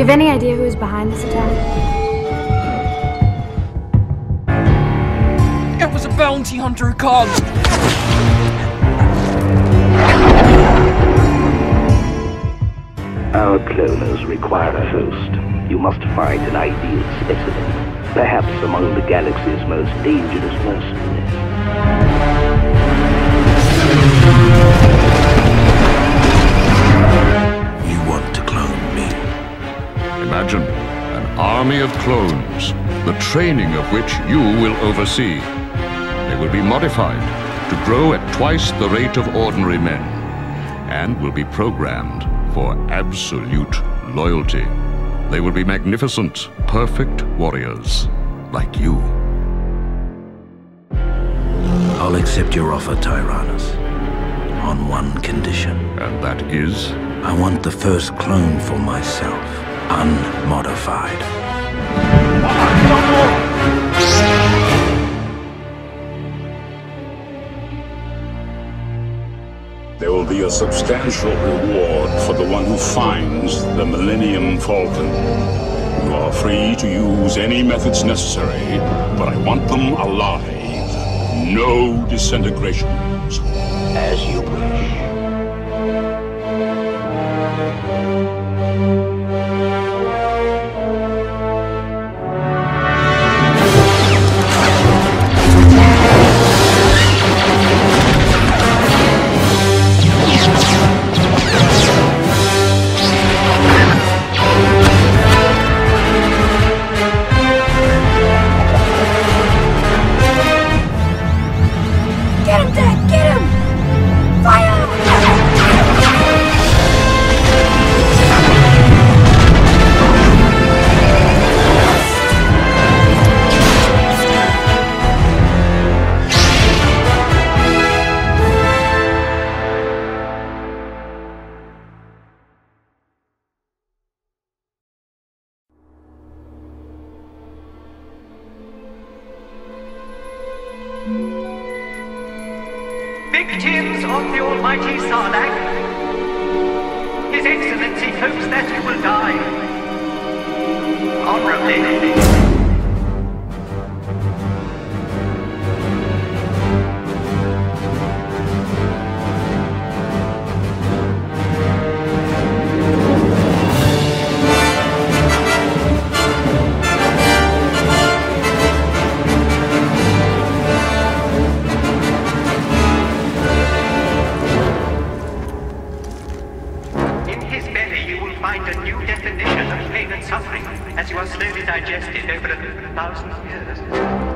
you have any idea who is behind this attack? It was a bounty hunter, Cog! Our cloners require a host. You must find an ideal specimen, perhaps among the galaxy's most dangerous mercenaries. Imagine an army of clones, the training of which you will oversee. They will be modified to grow at twice the rate of ordinary men, and will be programmed for absolute loyalty. They will be magnificent, perfect warriors, like you. I'll accept your offer, Tyrannus. On one condition. And that is? I want the first clone for myself, unmodified. There will be a substantial reward for the one who finds the Millennium Falcon. You are free to use any methods necessary, but I want them alive. No disintegrations. As you wish. Victims of the Almighty Sarlacc, His Excellency hopes that you will die find a new definition of pain and suffering as you are slowly digested over a thousand years.